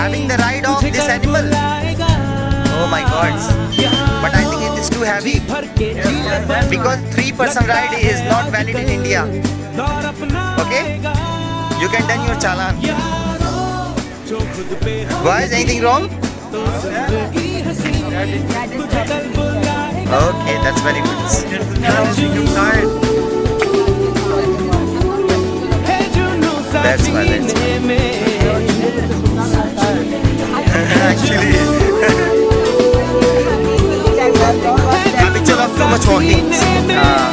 having the ride of this animal. Oh my god. But I think it is too heavy. Because three person ride is not valid in India. Okay? You can turn your chalan. Why is anything wrong? Okay, that's very good. That's my that's actually. I think there so much walking. Uh,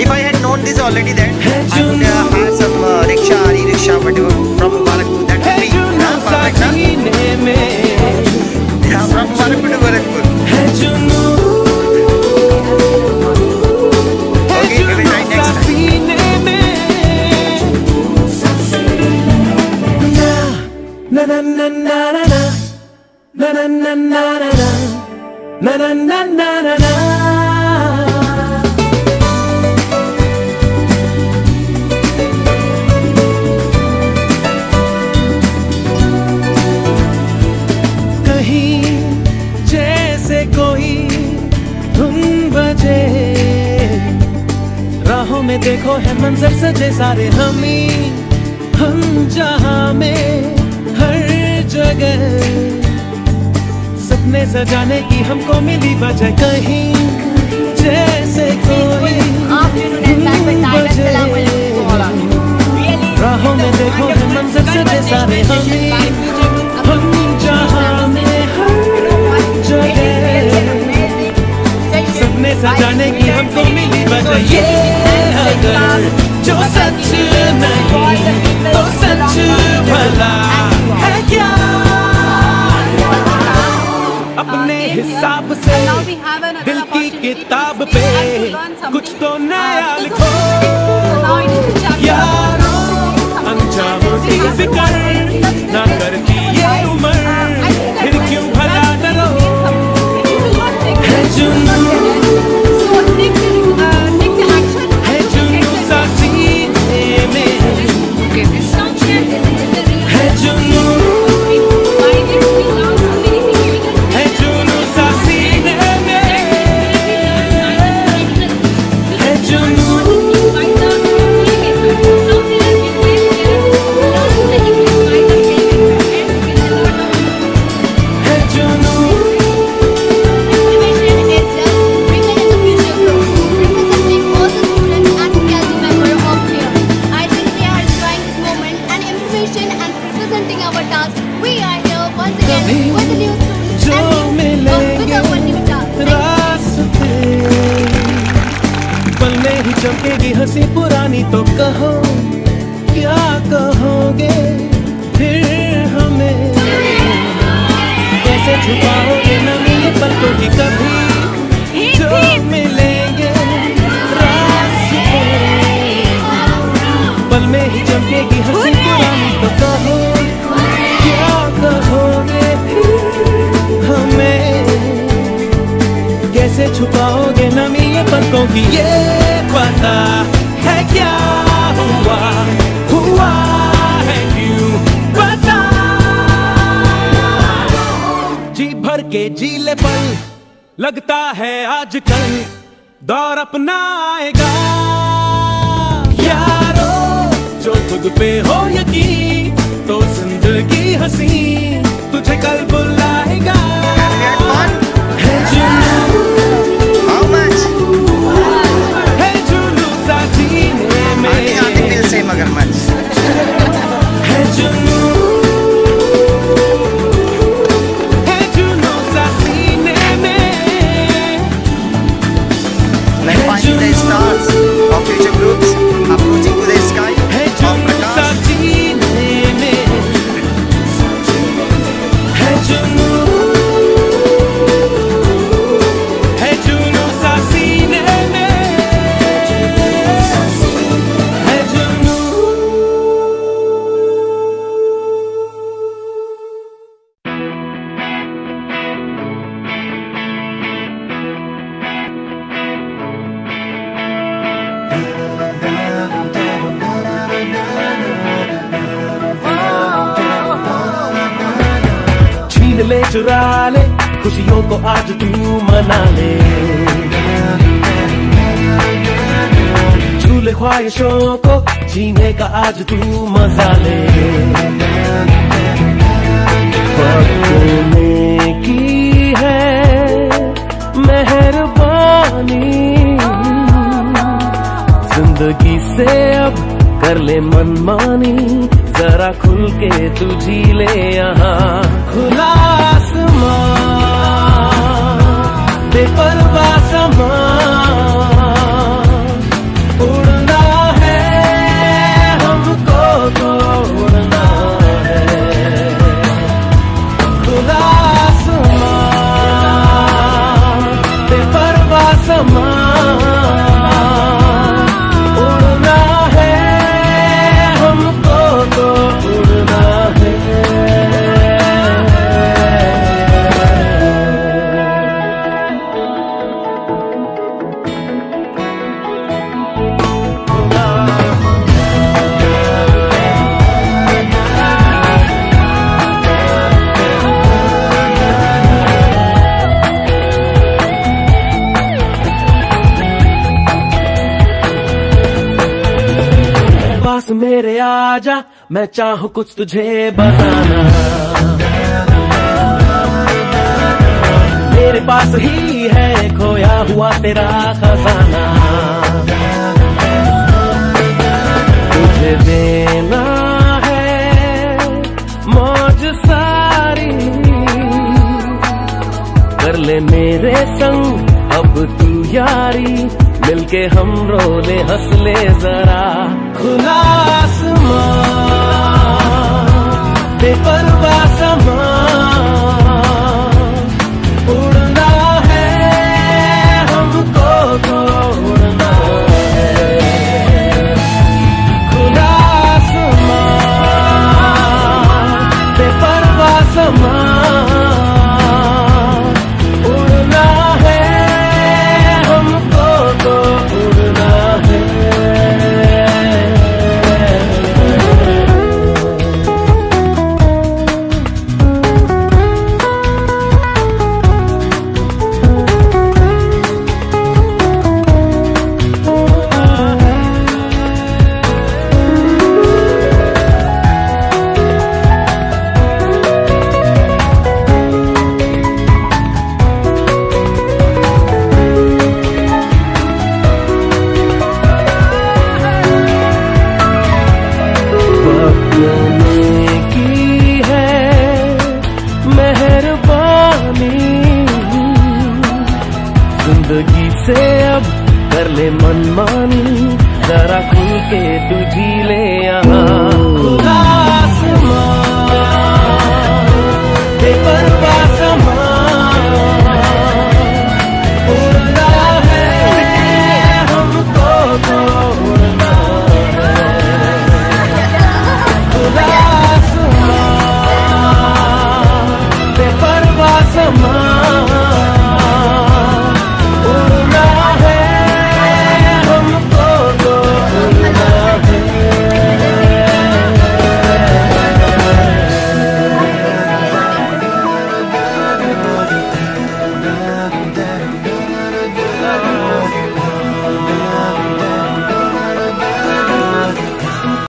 if I had known this already then, I would ना ना ना ना ना ना ना ना ना ना ना कहीं जैसे कोई धुन बजे। राहों में देखो है मंजर सजे सारे हमी। हम जहाँ में हर जगह। सपने सजाने की हमको मिली वजह कहीं। जैसे कोई हिसाब से दिल की किताब पे कुछ तो नया छुपाओगे नमी ये पलकों की ये पता है क्या हुआ? हुआ है क्यों? पता। जी भर के जीले पल लगता है आजकल, दौर अपना आएगा यारो, जो खुद पे हो यकीन तो ज़िंदगी हसी तुझे कल बुलाएगा। Pagar mais. नींद ले चुरा ले, खुशियों को आज तू मना ले। झूले ख्वाहिशों को जीने का आज तू मज़ा ले। ज़िंदगी से अब कर ले मनमानी। जरा खुल के तू जी ले यहाँ। खुला आसमां बेपरवा समा पास मेरे आजा, मैं चाहूँ कुछ तुझे बताना। मेरे पास ही है खोया हुआ तेरा खजाना। तुझे देना है मौज सारी। कर ले मेरे संग, अब तू यारी, मिलके हम रोले, हंस ले जरा। खुला आसमां